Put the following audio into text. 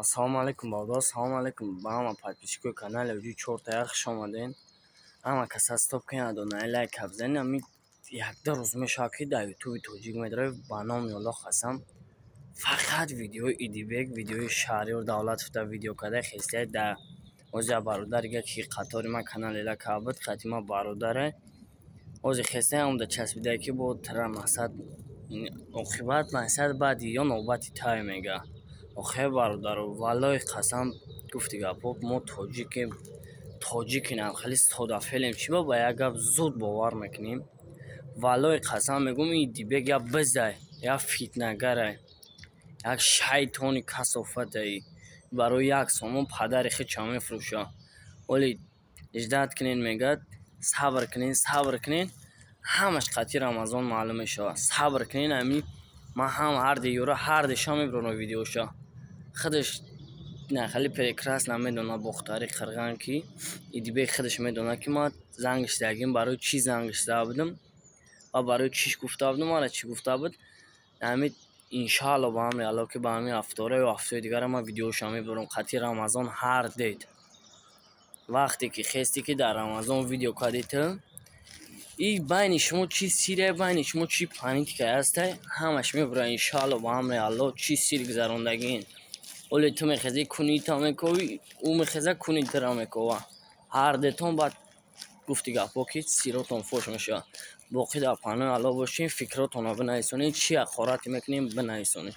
ассалому алайкум бавдо ассалому алайкум ба ҳама подписчикои канали ҳуҷуи чортая хуш омаден. Ҳама каса стоп кина донаи лайк абзани ами якда рӯз мешавад ки дар ютуби тоҷик медрав ба номи аллоҳ қасам фақат видеои идибек видеои шаҳриёр давлатовда видео карда хестияд да озя бародарига ки қатори ма каналела кабуд қати ма бародаре. Ози хестая омда часпидая ки бо тара мақсад оқибат мақсад баъди ё нобати тай мега خبر برادر والله قسم گفتی گپ ما تاجیکیم. تاجیکی نم خیلی ساده فیلم. چی با با یک گپ زود باور می‌کنیم. والله قسم میگم این دیبه گپ بزای یا فیتنگره. یک شیطانی کسافت ای. برای یک سومو پدر خیلی چمه فروشا ولی اجداد کنین میگد صبر کنین صبر کنین. همش قطعی رمضان معلوم شوه صبر کنین امی ما هم هر دیورا هر دی برونو ویدیو شو خودش نه خیلی پریکراس نمی‌دونه بختاری خرگان کی. ایدی به خودش می‌دونه که ما زنگش دادیم، برای چی زنگش بودم؟ و برای چیش گفته بودم؟ آره چی گفته بود؟ نمید انشالله با همی الله که با همی افتاره و هفته دیگر ما ویدیو شامی برم خاطر رمضان هر دید. وقتی که خسته که در رمضان ویدیو کردی تو این بین شما چی سیره بین شما چی پانیک که هسته؟ همش می‌بره. انشالله با هم الله چی سیر گذروندگی оле ту мехезӣ кунита мековӣ ӯ мехеза кунитра мекова ҳардетон баъд гуфти гапҳо ки сиротон фош мешавад боқида паноҳ алло бошӣ фикротона бинаисонӣ чи ақорате мекунем? Бинаисонӣ